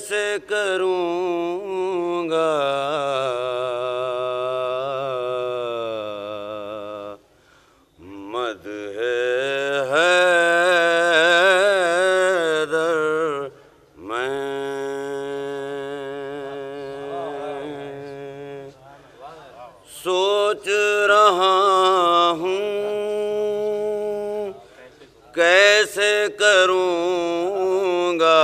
کیسے کروں گا مد ہے حیدر میں۔ سوچ رہا ہوں کیسے کروں گا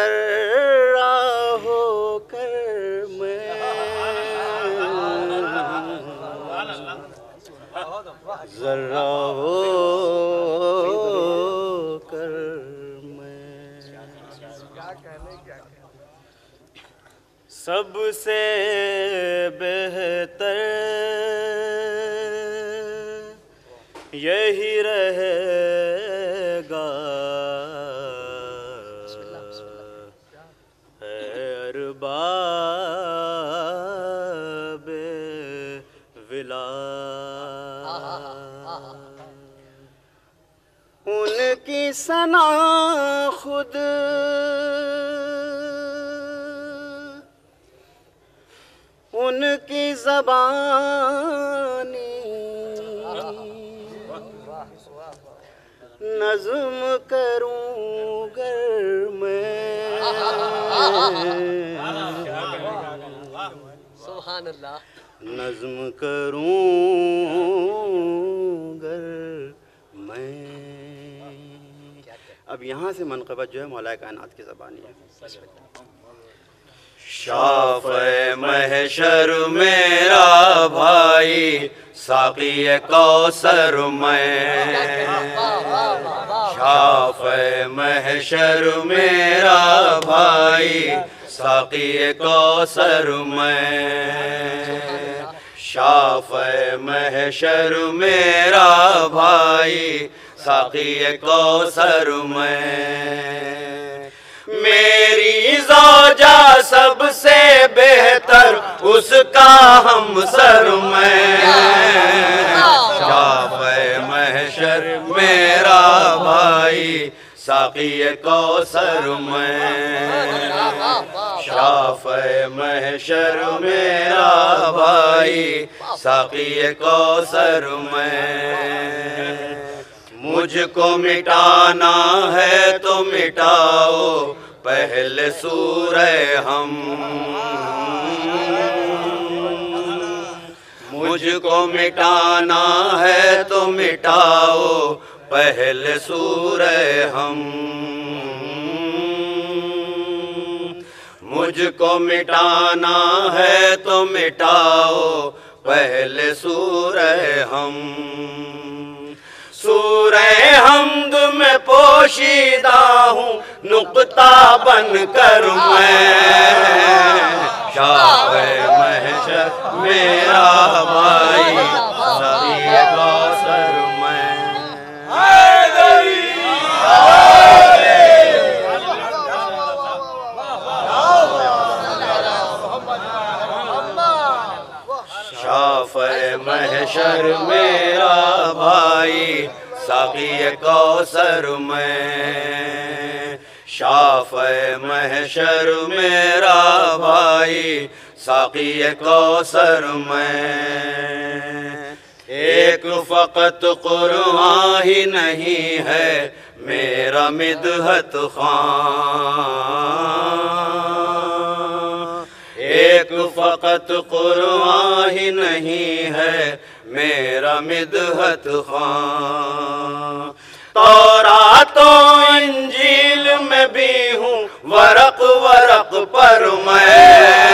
ذرہ ہو کر میں ذرہ ہو کر میں سب سے کی سنا خود۔ ان کی زبانی نظم کروں گر میں۔ سبحان اللہ نظم کروں گر میں۔ اب یہاں سے منقبت جو ہے مولا کائنات کی زبانی ہے۔ شاف محشر میرا بھائی، ساقی کوثر میں۔ شاف محشر میرا بھائی، ساقی کوثر میں۔ شاف محشر میرا بھائی ساقی کوثر میں۔ میری زوجہ سب سے بہتر اس کا ہم سر میں۔ شاف محشر میرا بھائی ساقی کوثر میں۔ شاف محشر میرا بھائی ساقی کوثر میں۔ مجھ کو مٹانا ہے، تو مٹاؤ۔ پہلے سورہ ہم۔ مجھ کو مٹانا ہے، تو مٹاؤ۔ پہلے سورہ ہم۔ مجھ کو مٹانا ہے، تو مٹاؤ۔ پہلے سورہ ہم۔ سورہ حمد میں پوشیدہ ہوں نقطہ بن کر میں۔ شاہ محشر میرا بھائی سبھی کوثر میں شاف محشر میرا بھائی، ساقی کوثر میں۔ شاف محشر میرا بھائی، ساقی کوثر میں۔ ایک فقط قرآن ہی نہیں ہے، میرا مدحت خان۔ ایک فقط قرآن ہی نہیں ہے میرا مدحت خان تورات و انجیل میں بھی ہوں، ورق ورق پر میں۔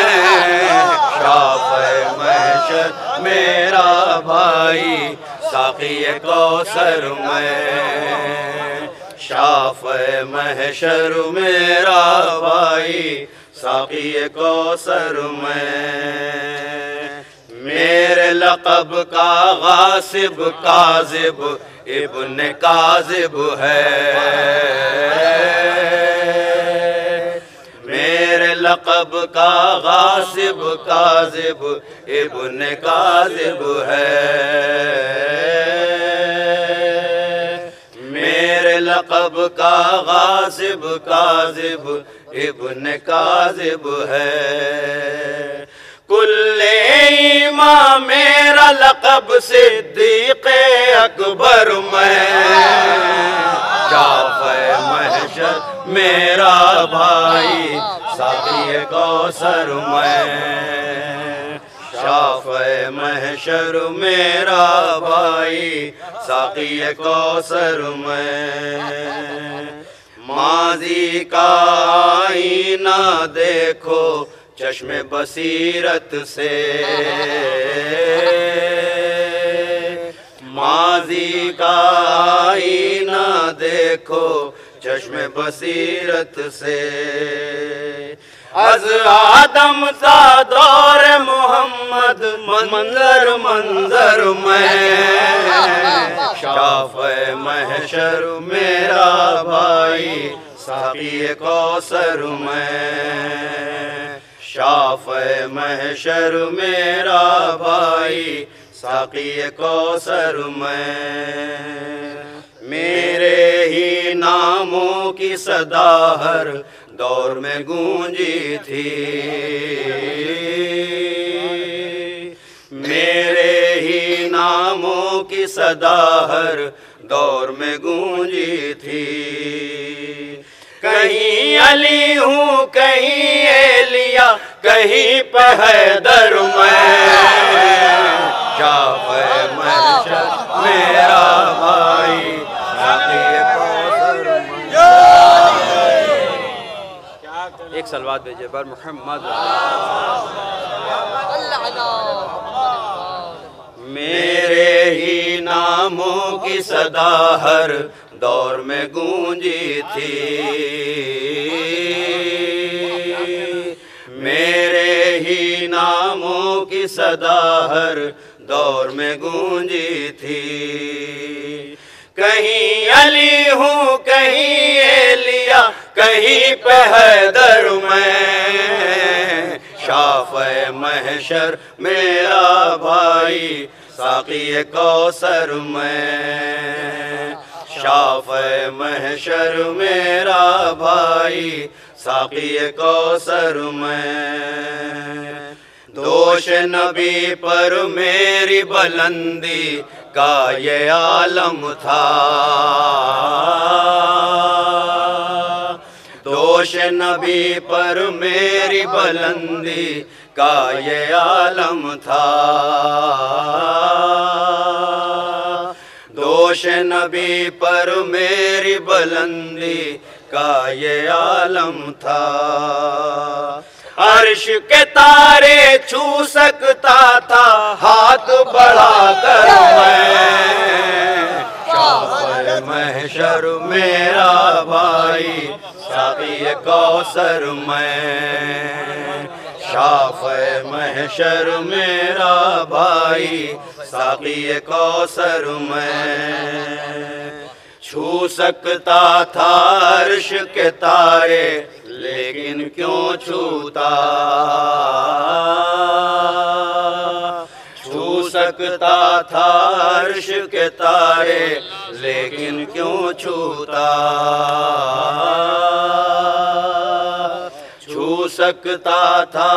شاف محشر میرا بھائی، ساقی کوثر میں۔ شاف محشر میرا بھائی، ساقی کوثر میں۔ میرے لقب کا غاصب کاذب، ابن کاذب ہے۔ میرے لقب کا غاصب کاذب، ابن کاذب ہے۔ میرے لقب کا غاصب کاذب، ابن کاذب ہے۔ کل ایمان میرا لقب صدیق اکبر میں۔ جعفر محشر میرا بھائی ساقی کوثر میں۔ شاف محشر میرا بھائی ساقی کوثر میں۔ ماضی کا آئینہ دیکھو۔ چشم بصیرت سے۔ ماضی کا آئینہ دیکھو، چشم بصیرت سے۔ از آدم تا دور محمد، منظر منظر میں۔ شاف محشر میرا بھائی ساقی کوثر میں۔ شاف محشر میرا بھائی، ساقی کوثر میں۔ میرے ہی ناموں کی صدا ہر دور میں گونجی تھی۔ میرے ہی ناموں کی صدا ہر دور میں گونجی تھی۔ کہیں علی ہوں، کہیں ایلیا کہیں پہدر میں جعفر محشر میرا بھائی ساقی کوثر میں ایک سلوات بھیجے بر محمد۔ میرے ہی ناموں کی صدا ہر دور میں گونجی تھی۔ میرے ہی ناموں کی صدا ہر دور میں گونجی تھی۔ کہیں علی ہوں، کہیں ایلیا، کہیں پہدر میں۔ شاف محشر میرا بھائی، ساقی کوثر میں۔ شاف محشر میرا بھائی ساقی کوثر میں دوش نبی پر میری بلندی کا یہ عالم تھا دوش نبی پر میری بلندی کا یہ عالم تھا دوش نبی پر میری بلندی کا یہ عالم تھا۔ عرش کے تارے چھو سکتا تھا، ہاتھ بڑھا کر میں۔ شاف محشر میرا بھائی، ساقی کوثر میں۔ شاف محشر میرا بھائی، ساقی کوثر میں۔ چھو سکتا تھا عرش کے تارے، لیکن کیوں چھوتا؟ چھو سکتا تھا عرش کے تارے، لیکن کیوں چھوتا؟ چھو سکتا تھا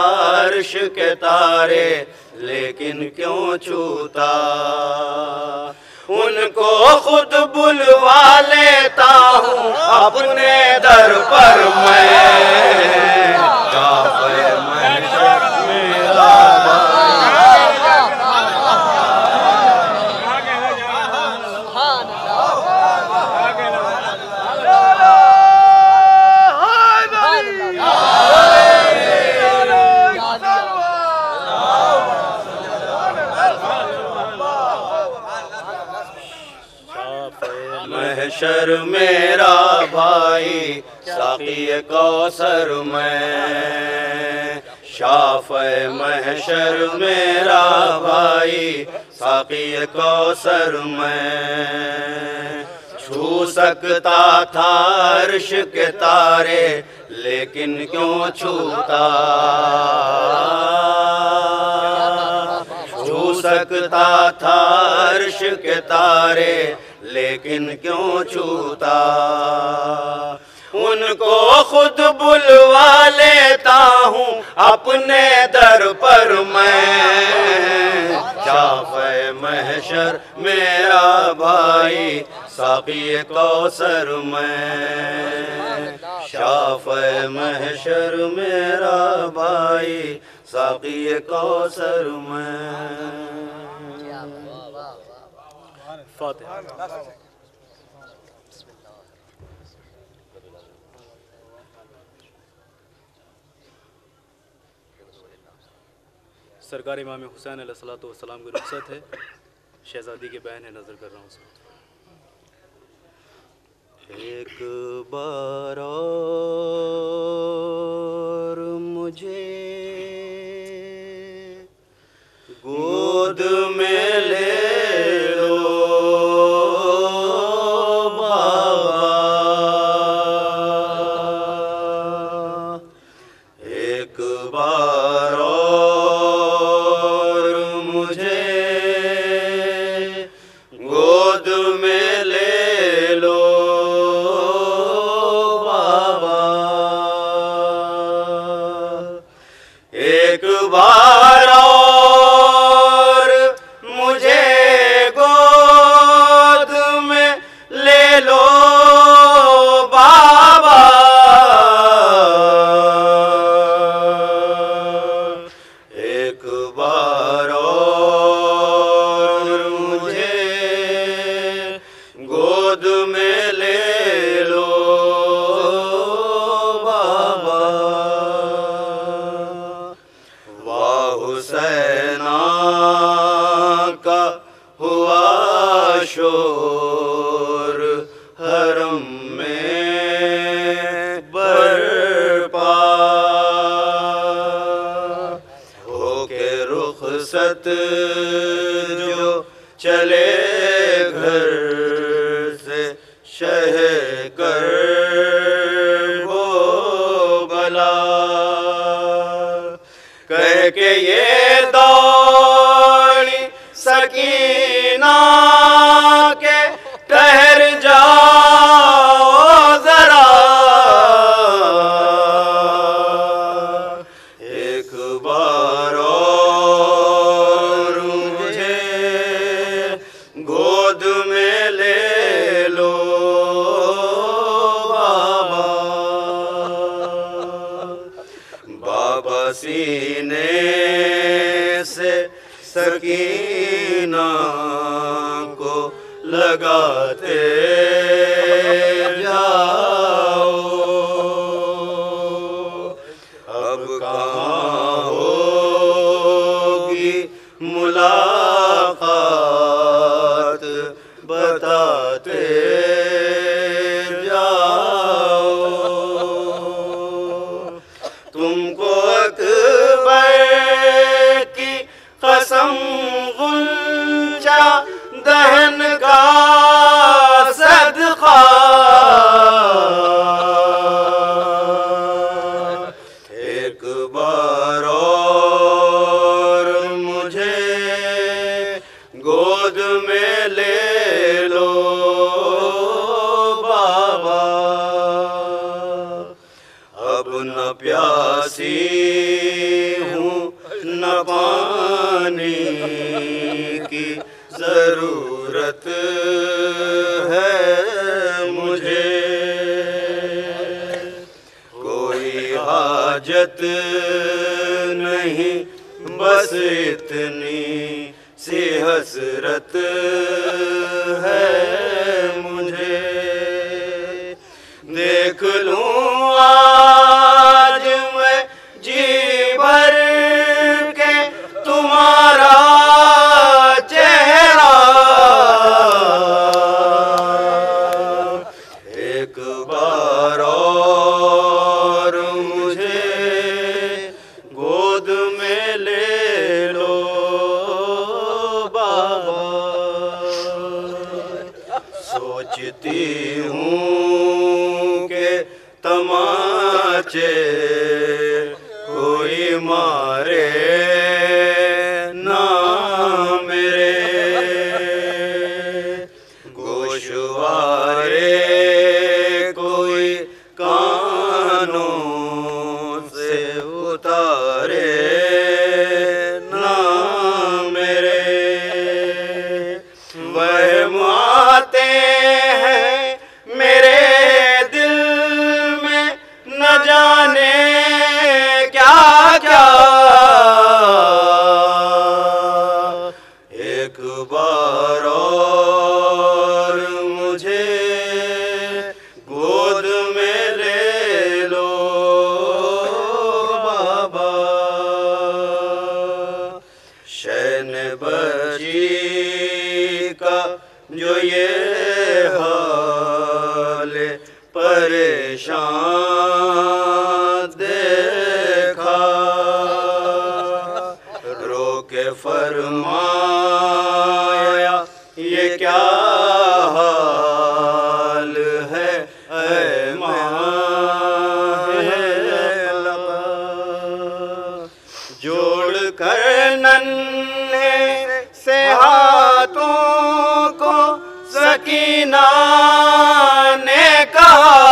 عرش کے تارے، لیکن کیوں چھوتا؟ ان کو خود بلوا لیتا ہوں اپنے در پر میں۔ محشر میرا بھائی ساقی کوثر میں۔ چھو سکتا تھا عرش کے تارے، لیکن کیوں چھوتا؟ چھو سکتا تھا عرش کے تارے، لیکن کیوں چھوتا؟ ان کو خود بلوا لیتا ہوں اپنے در پر میں۔ شاف محشر میرا بھائی، ساقی کوثر میں۔ شاف محشر میرا بھائی، ساقی کوثر میں۔ فاتحہ۔ سرکار امام حسین علیہ السلات والسلام کی رخصت ہے۔ شہزادی کی بہن ہے، نظر کر رہا ہوں سر ایک بار وہ بلا کہہ کے یہ دوڑی سکینہ سینے سے سکینہ کو لگاتے coração کی ضرورت ہے مجھے۔ کوئی حاجت نہیں بس اتنی سی حسرت ہے۔ Hare little کر ننے سے ہاتھوں کو سکینہ نے کہا